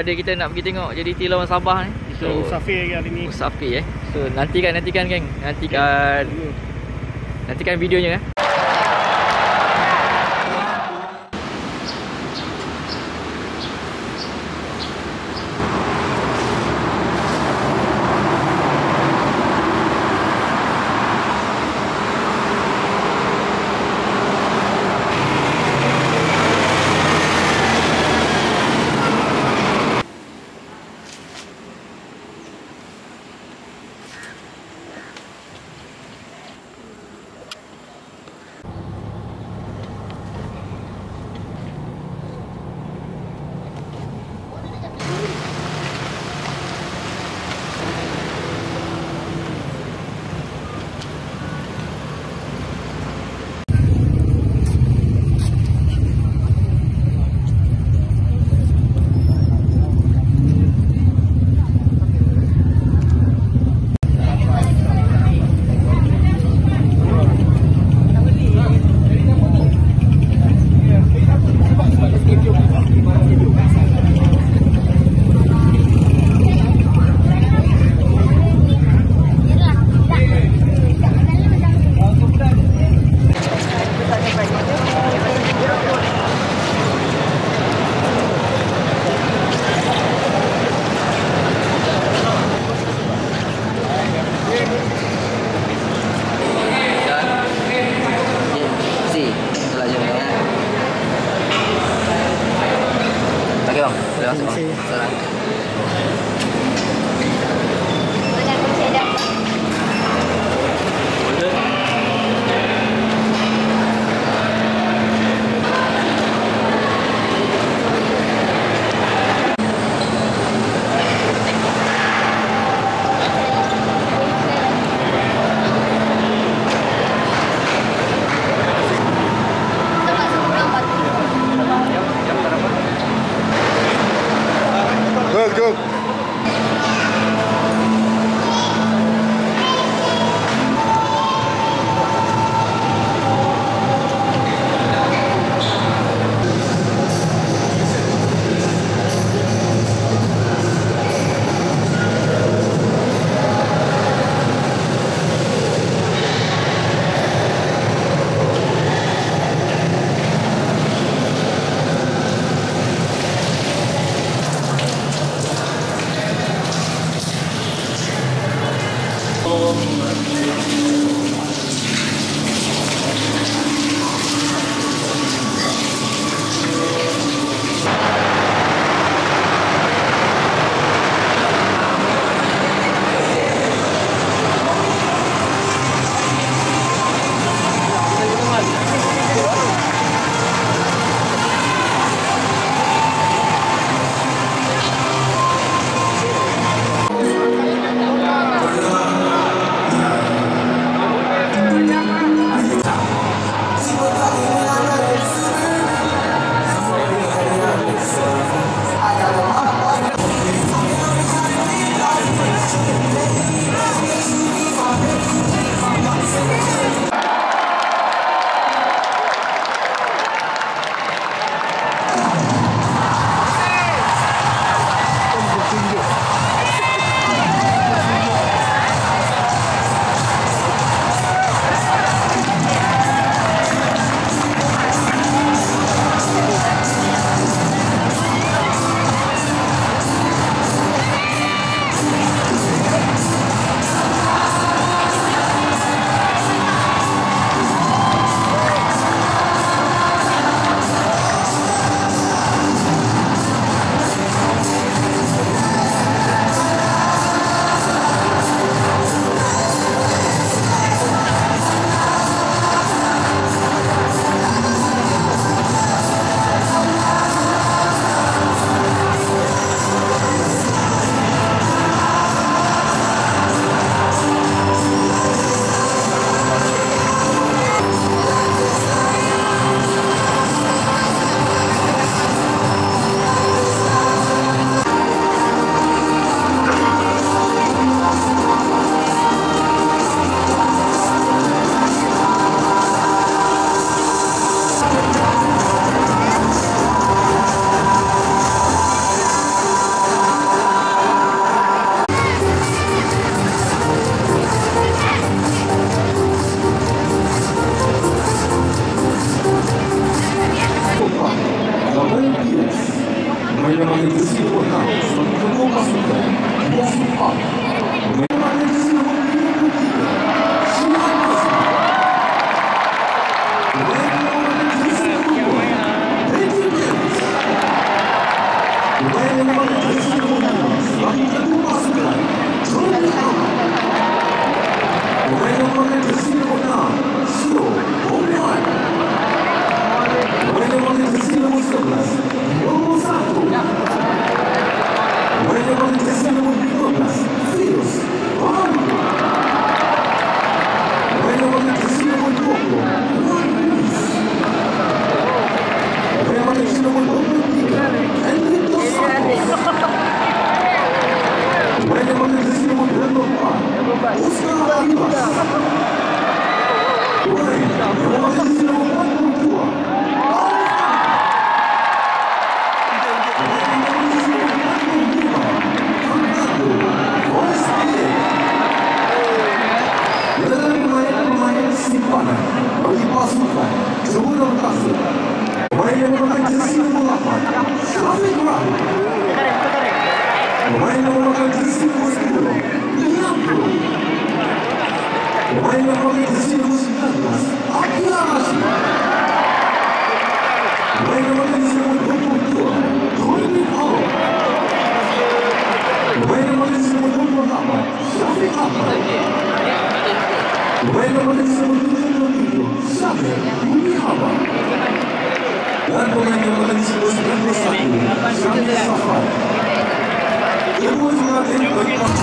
brother kita nak pergi tengok JDT lawan Sabah ni. Kita so, musafir lagi hari ni. Musafir eh. So nantikan nantikan geng. Nantikan nantikan videonya eh.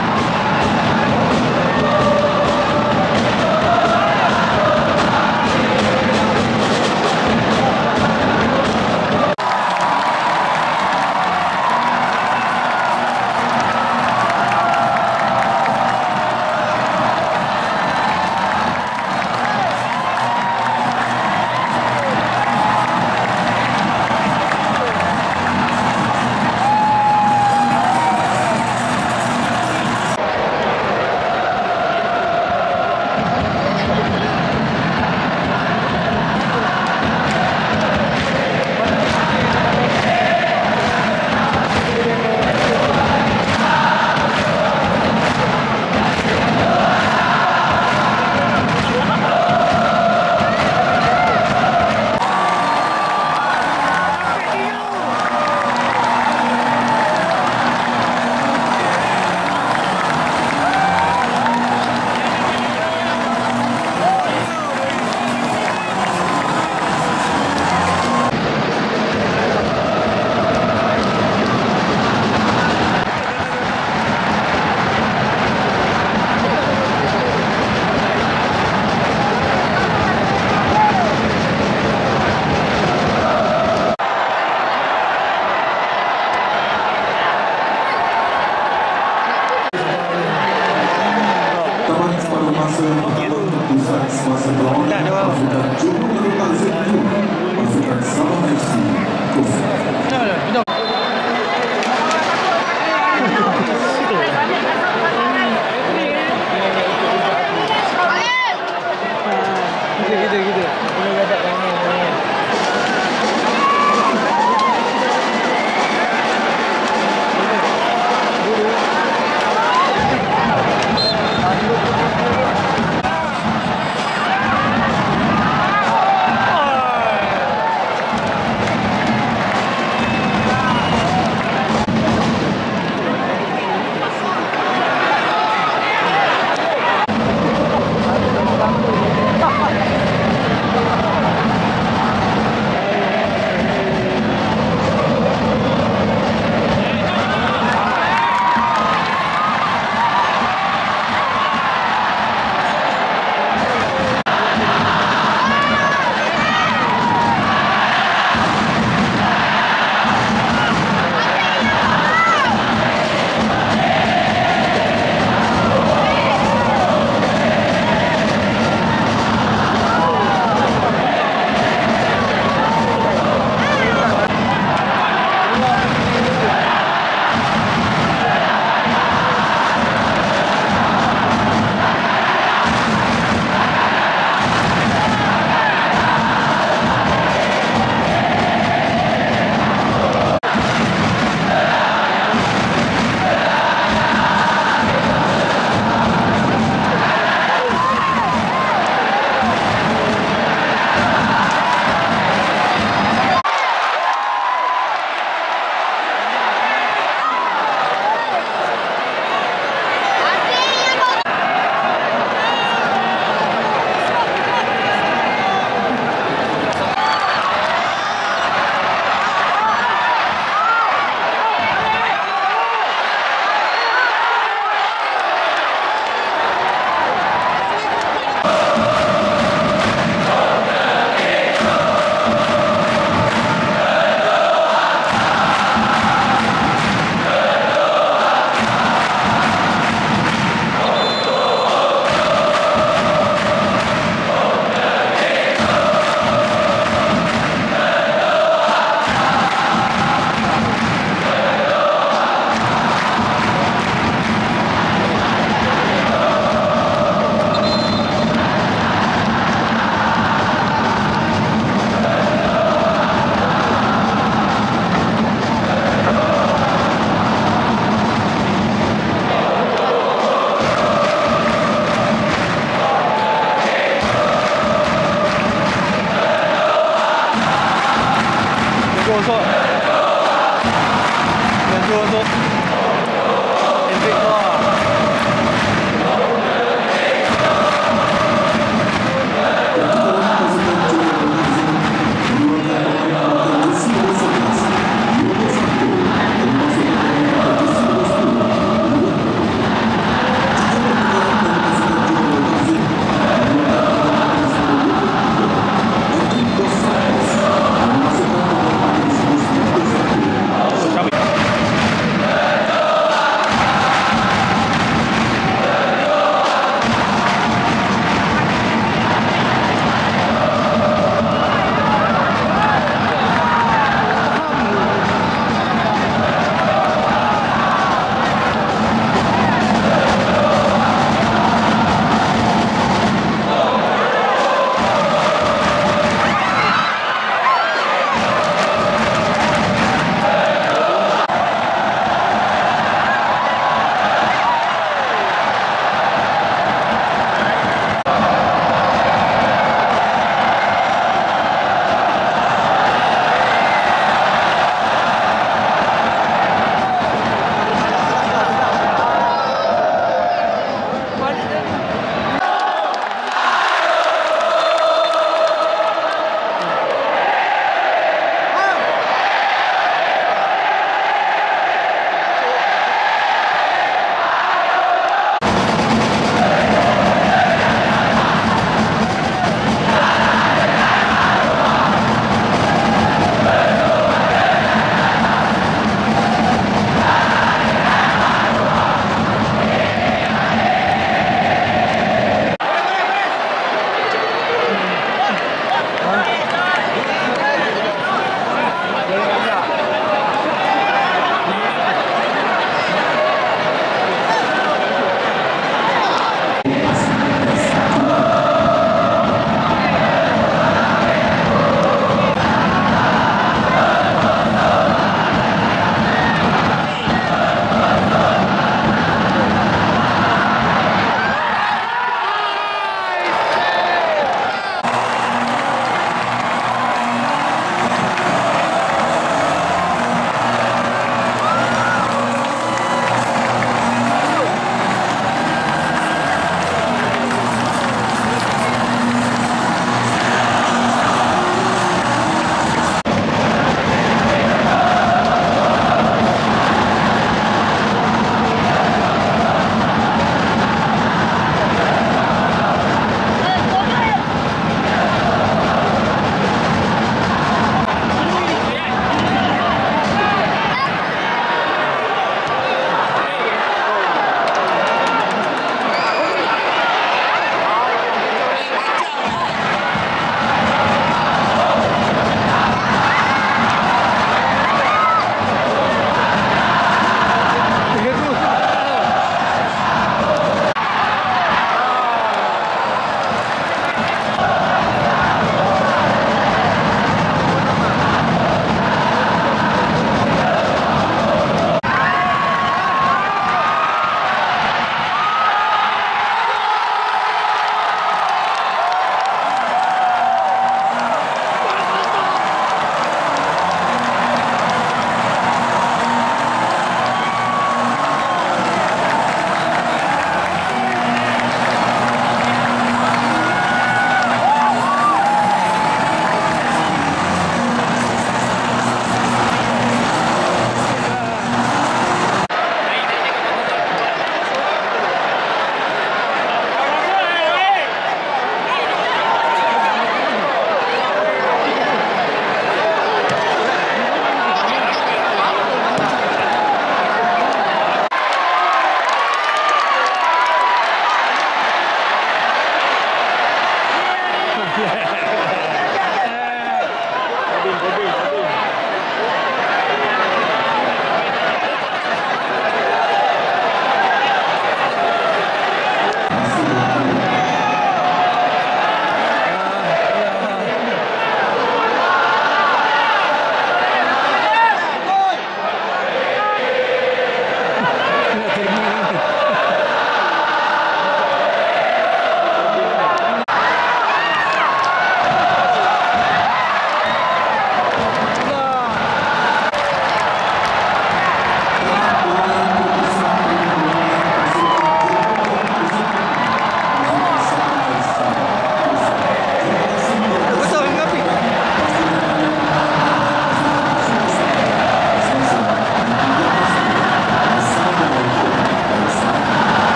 Thank.